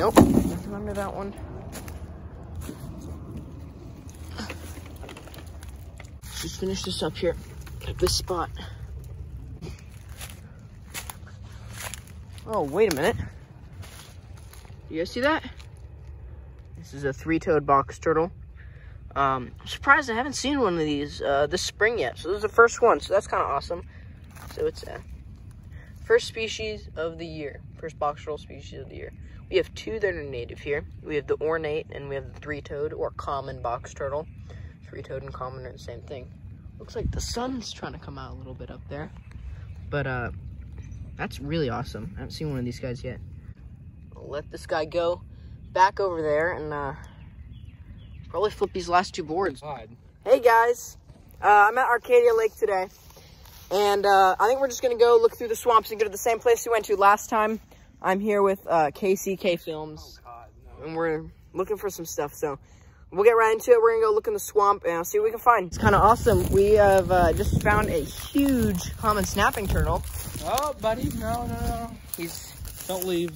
Nope, nothing under that one. Let's just finish this up here at this spot. Oh, wait a minute. You guys see that? This is a three-toed box turtle. Um, I'm surprised I haven't seen one of these uh, this spring yet. So this is the first one, so that's kind of awesome. So it's a first species of the year, first box turtle species of the year. We have two that are native here. We have the ornate and we have the three-toed or common box turtle. Three-toed and common are the same thing. Looks like the sun's trying to come out a little bit up there. But uh, that's really awesome. I haven't seen one of these guys yet. I'll let this guy go back over there and uh, probably flip these last two boards. Hey guys, uh, I'm at Arcadia Lake today. And uh, I think we're just gonna go look through the swamps and go to the same place we went to last time. I'm here with uh, KCK Films, and we're looking for some stuff. So we'll get right into it. We're gonna go look in the swamp and see what we can find. It's kind of awesome. We have uh, just found a huge common snapping turtle. Oh, buddy, no, no, no. He's Don't leave.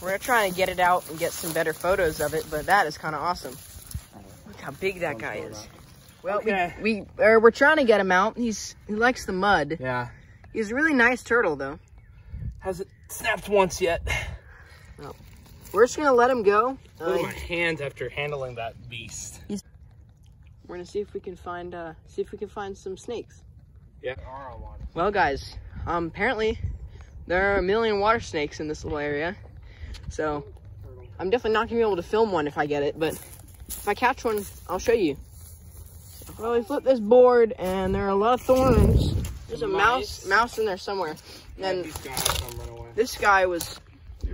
we're trying to get it out and get some better photos of it, but that is kind of awesome. Look how big that guy is. Well, Okay. we, we er, we're trying to get him out. He's he likes the mud. Yeah. He's a really nice turtle though. Hasn't snapped once yet. No. We're just gonna let him go. Look Uh, my hands after handling that beast. we're gonna see if we can find uh see if we can find some snakes. Yeah. Well, guys, um, apparently there are a million water snakes in this little area, so I'm definitely not gonna be able to film one if I get it. But if I catch one, I'll show you. Well, we flip this board, and there are a lot of thorns. There's a mouse, mouse in there somewhere. And gone. Some run away. this guy was.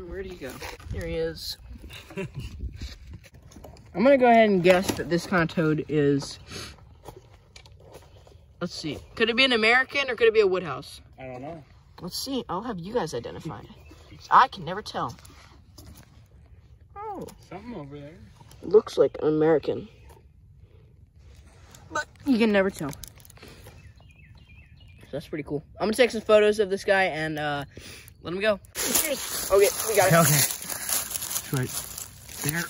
Where'd he go? Here he is. I'm gonna go ahead and guess that this kind of toad is. Let's see. Could it be an American or could it be a Woodhouse? I don't know. Let's see. I'll have you guys identify it. 'Cause I can never tell. Oh, Something over there. looks like an American. But you can never tell. So that's pretty cool. I'm gonna take some photos of this guy and uh, let him go. Okay, we got it. Okay. Right there.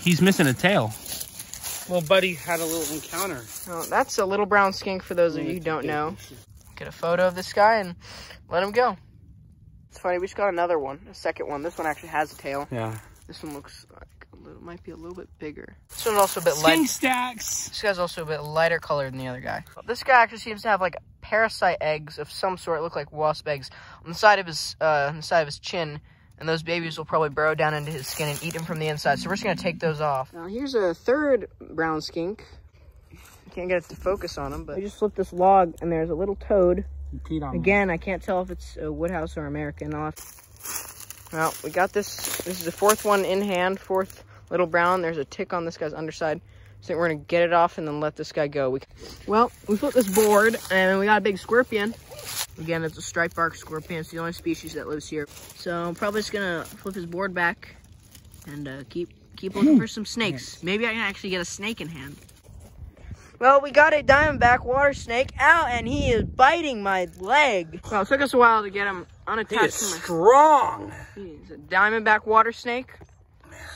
He's missing a tail. Well, buddy had a little encounter. Oh, that's a little brown skink for those of you who don't know. Get a photo of this guy and let him go. It's funny, we just got another one, a second one. This one actually has a tail. Yeah. This one looks like a little, might be a little bit bigger. This one's also a bit light. Skink stacks. This guy's also a bit lighter colored than the other guy. This guy actually seems to have like parasite eggs of some sort, look like wasp eggs, on the side of his uh, on the side of his chin, and those babies will probably burrow down into his skin and eat him from the inside. So we're just gonna take those off. Now here's a third brown skink. Can't get it to focus on him, but we just flipped this log, and there's a little toad. You peed on me. Again, I can't tell if it's a Woodhouse or American. I'll have- Well, we got this. This is the fourth one in hand, fourth little brown. There's a tick on this guy's underside. So we're gonna get it off and then let this guy go. We, well, we flipped this board and we got a big scorpion. Again, it's a striped bark scorpion. It's the only species that lives here. So I'm probably just gonna flip his board back and uh, keep keep looking for some snakes. Maybe I can actually get a snake in hand. Well, we got a diamondback water snake out, and he is biting my leg. Well, it took us a while to get him He is to strong. He's a diamondback water snake.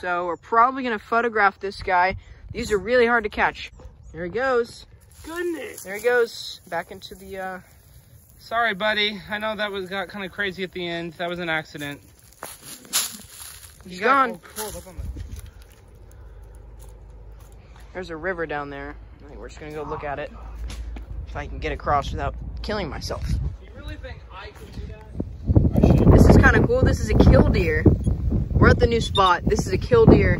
So we're probably gonna photograph this guy. These are really hard to catch. There he goes. Goodness. There he goes. Back into the. uh Sorry, buddy. I know that was got kind of crazy at the end. That was an accident. He's gone. up on the- There's a river down there. I think we're just gonna go look at it. If I can get across without killing myself. Do you really think I could do that? I should. This is kind of cool. This is a killdeer. We're at the new spot. This is a killdeer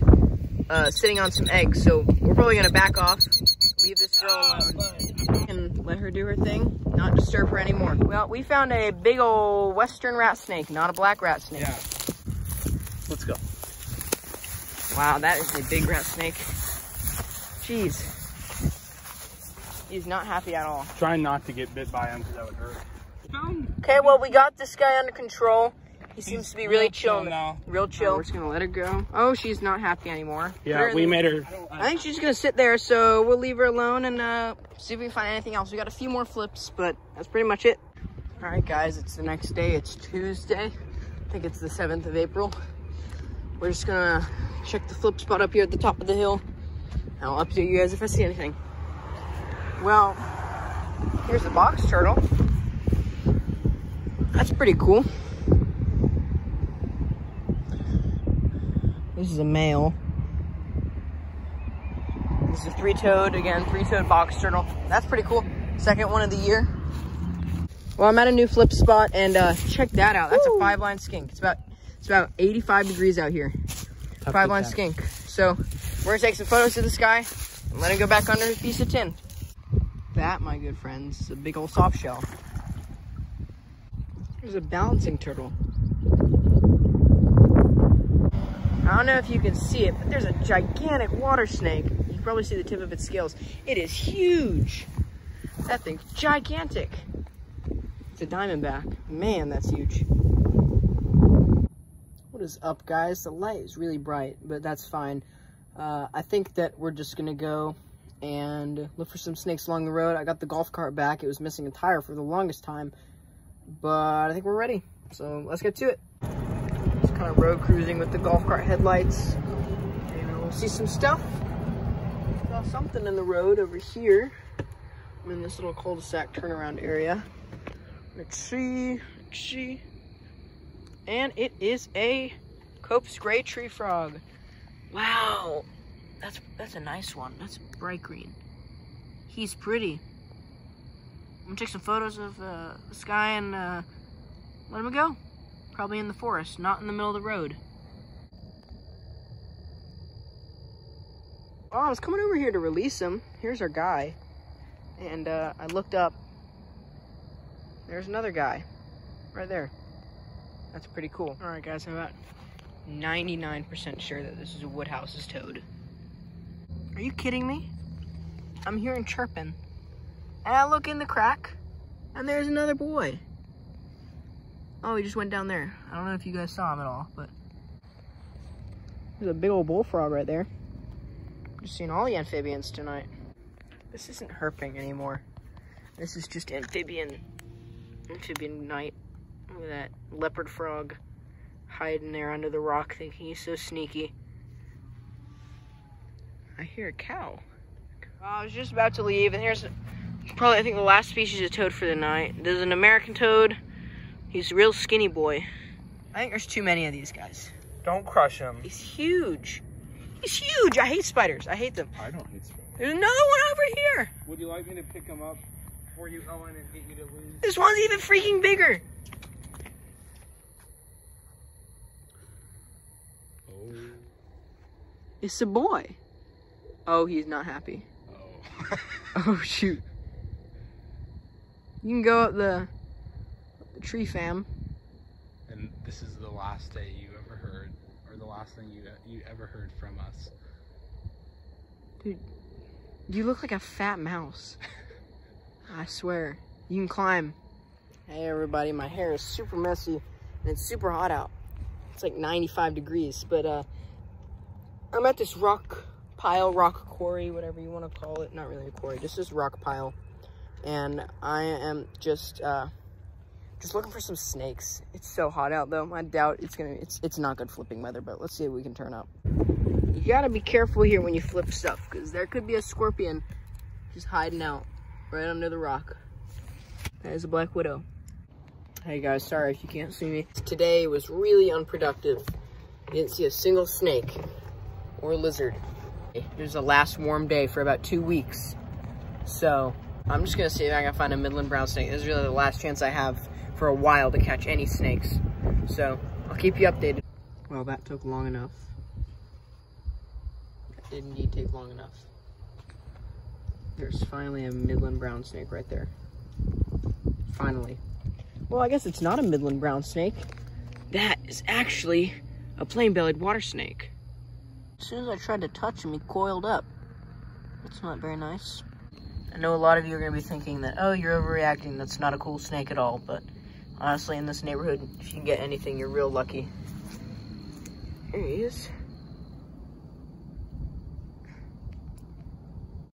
uh, sitting on some eggs. So we're probably gonna back off, leave this girl alone, and let her do her thing. Not disturb her anymore. Well, we found a big old western rat snake, not a black rat snake. Yeah. Let's go. Wow, that is a big rat snake. Jeez. He's not happy at all. Try not to get bit by him because that would hurt. Okay, well, we got this guy under control. He seems to be really real chill chill now. Real chill. we're just gonna let her go. Oh, she's not happy anymore. Yeah, in we the- made her. I think she's gonna sit there, so we'll leave her alone and uh, see if we can find anything else. We got a few more flips, but that's pretty much it. All right, guys, it's the next day. It's Tuesday. I think it's the 7th of April. we're just gonna check the flip spot up here at the top of the hill. And I'll update you guys if I see anything. Well, here's the box turtle. That's pretty cool. This is a male. This is a three-toed, again, three-toed box turtle. That's pretty cool. Second one of the year. Well, I'm at a new flip spot, and uh, check that out. That's Woo. a five-line skink. It's about it's about 85 degrees out here. Five-line skink. So we're gonna take some photos of this guy and let him go back under his piece of tin. That, my good friends, is a big old soft shell. There's a balancing turtle. I don't know if you can see it, but there's a gigantic water snake. You can probably see the tip of its scales. It is huge. That thing's gigantic. It's a diamondback. Man, that's huge. What is up, guys? The light is really bright, but that's fine. Uh, I think that we're just going to go and look for some snakes along the road. I got the golf cart back. It was missing a tire for the longest time, but I think we're ready. So let's get to it kind of road cruising with the golf cart headlights. And we'll see some stuff. Saw something in the road over here. In this little cul-de-sac turnaround area. Let's see, let's see. And it is a Cope's Gray Tree Frog. Wow, that's that's a nice one. That's bright green. He's pretty. I'm gonna take some photos of uh, the sky and uh, let him go. Probably in the forest, not in the middle of the road. Oh, I was coming over here to release him. Here's our guy. And uh, I looked up. There's another guy. Right there. That's pretty cool. Alright guys, I'm about 99% sure that this is a Woodhouse's toad. Are you kidding me? I'm hearing chirping. And I look in the crack, and there's another boy. Oh, he just went down there. I don't know if you guys saw him at all, but there's a big old bullfrog right there. Just seen all the amphibians tonight. This isn't herping anymore. This is just amphibian, amphibian night. Look at that leopard frog hiding there under the rock thinking he's so sneaky. I hear a cow. Oh, I was just about to leave and here's probably I think the last species of toad for the night. There's an American toad, He's a real skinny boy. I think there's too many of these guys. Don't crush him. He's huge. He's huge. I hate spiders. I hate them. I don't hate spiders. There's another one over here. Would you like me to pick him up for you, Owen, and get you to lose? This one's even freaking bigger. Oh. It's a boy. Oh, he's not happy. Oh. oh, shoot. You can go up the tree fam. And this is the last day you ever heard, or the last thing you you ever heard from us. Dude, you look like a fat mouse. I swear. You can climb. Hey everybody, my hair is super messy and it's super hot out. It's like 95 degrees, but uh, I'm at this rock pile, rock quarry, whatever you want to call it. Not really a quarry, just this rock pile. And I am just uh, just looking for some snakes. It's so hot out though. I doubt it's gonna, it's, it's not good flipping weather, but let's see if we can turn up. You gotta be careful here when you flip stuff because there could be a scorpion just hiding out right under the rock. That is a black widow. Hey guys, sorry if you can't see me. Today was really unproductive. You didn't see a single snake or lizard. It was the last warm day for about two weeks. So I'm just gonna see if I can find a Midland brown snake. This is really the last chance I have for a while to catch any snakes. So I'll keep you updated. Well, that took long enough. That did indeed take long enough. There's finally a Midland brown snake right there. Finally. Well, I guess it's not a Midland brown snake. That is actually a plain-bellied water snake. As soon as I tried to touch him, he coiled up. That's not very nice. I know a lot of you are going to be thinking that, oh, you're overreacting. That's not a cool snake at all, but honestly, in this neighborhood, if you can get anything, you're real lucky. Here he is.